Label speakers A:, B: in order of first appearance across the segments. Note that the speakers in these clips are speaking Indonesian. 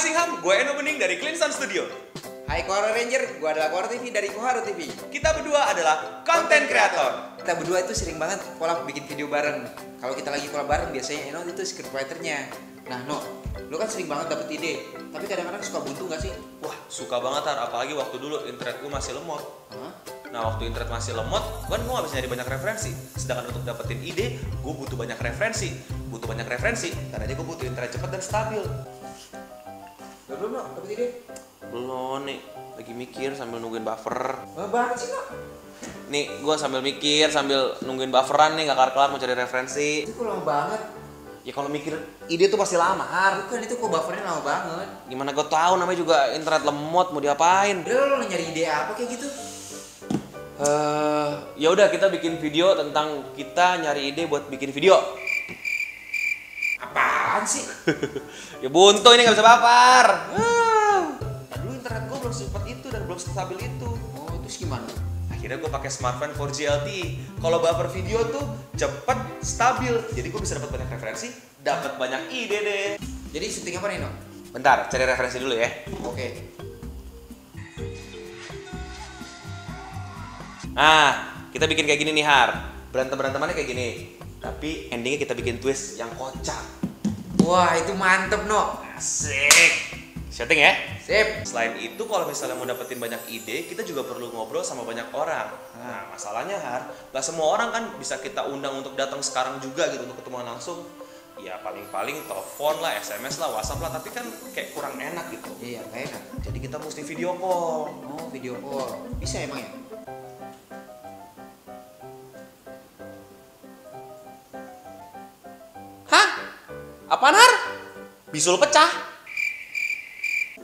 A: Singham, gue Eno Bening dari Clean Sound Studio.
B: Hai Koharu Ranger, gua adalah Koharu TV dari Koharu TV.
A: Kita berdua adalah konten kreator.
B: Kita berdua itu sering banget collab bikin video bareng. Kalau kita lagi collab bareng biasanya Eno itu scriptwriternya. Nah, No, lu kan sering banget dapet ide, tapi kadang-kadang suka buntu gak sih?
A: Wah, suka banget Har, apalagi waktu dulu internet gue masih lemot.
B: Hah?
A: Nah, waktu internet masih lemot, kan gue gak bisa nyari banyak referensi. Sedangkan untuk dapetin ide, gue butuh banyak referensi. Butuh banyak referensi, karena aja gue butuh internet cepat dan stabil.
B: Udah belum, No? Dapet ide?
A: Belum nih, lagi mikir sambil nungguin buffer.
B: Banget sih, No.
A: Nih, gue sambil mikir, sambil nungguin bufferan nih, gak kelar-kelar mau cari referensi.
B: Itu kok lama banget.
A: Ya kalau mikir ide tuh pasti lama, Har.
B: Bukan, itu kok buffernya lama banget.
A: Gimana gue tahu namanya juga internet lemot, mau diapain?
B: Udah lo nyari ide apa kayak gitu?
A: Eh, ya udah kita bikin video tentang kita nyari ide buat bikin video.
B: Apaan sih?
A: ya buntu ini nggak bisa bapar. Ah, dulu internet gue belum secepat itu dan belum stabil itu.
B: Oh, terus gimana?
A: Akhirnya gue pakai smartphone 4G LTE. Kalau buffer video tuh cepet, stabil. Jadi gue bisa dapat banyak referensi, dapat banyak ide deh.
B: Jadi syuting apa nih, No?
A: Bentar, cari referensi dulu ya.
B: Oke.
A: Nah, kita bikin kayak gini nih Har. Berantem berantemannya kayak gini. Tapi endingnya kita bikin twist yang kocak.
B: Wah, itu mantep, No.
A: Asik. Setting ya.
B: Sip.
A: Selain itu kalau misalnya mau dapetin banyak ide, kita juga perlu ngobrol sama banyak orang. Nah, masalahnya Har, gak semua orang kan bisa kita undang untuk datang sekarang juga gitu untuk ketemuan langsung. Ya paling-paling telepon lah, SMS lah, WhatsApp lah, tapi kan kayak kurang enak gitu.
B: Iya, gak enak.
A: Jadi kita mesti video call.
B: Oh, video call. Bisa emang ya?
A: Apaan Har? Bisul pecah?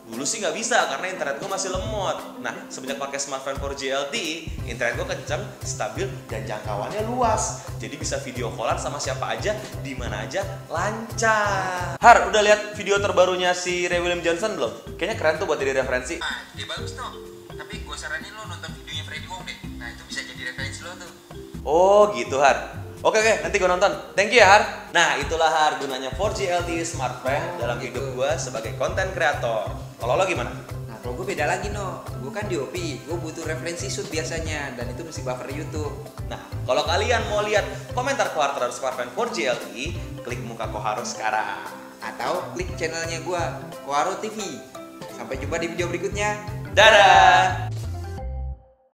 A: Dulu sih nggak bisa karena internet gue masih lemot. Nah, semenjak pakai smartphone 4G LTE, internet gue kencang, stabil, dan jangkauannya luas. Jadi bisa video callan sama siapa aja, di mana aja, lancar. Har, udah lihat video terbarunya si Ray William Johnson belum? Kayaknya keren tuh buat jadi referensi.
B: Ah, dia bagus, No. Tapi gue saranin lo nonton videonya Freddy Wong deh. Nah, itu bisa jadi referensi lo tuh.
A: Oh gitu Har. Oke oke nanti gue nonton. Thank you ya Har. Nah itulah Har gunanya 4G LTE smartphone dalam hidup gue sebagai konten kreator. Kalau lo gimana?
B: Nah, kalau gue beda lagi, No. Gue kan DOP, gue butuh referensi shoot biasanya, dan itu mesti buffer YouTube.
A: Nah kalau kalian mau lihat komentar Quarter smartphone 4G LTE, klik muka Koharu sekarang.
B: Atau klik channelnya gue, Koaro TV. Sampai jumpa di video berikutnya.
A: Dadah.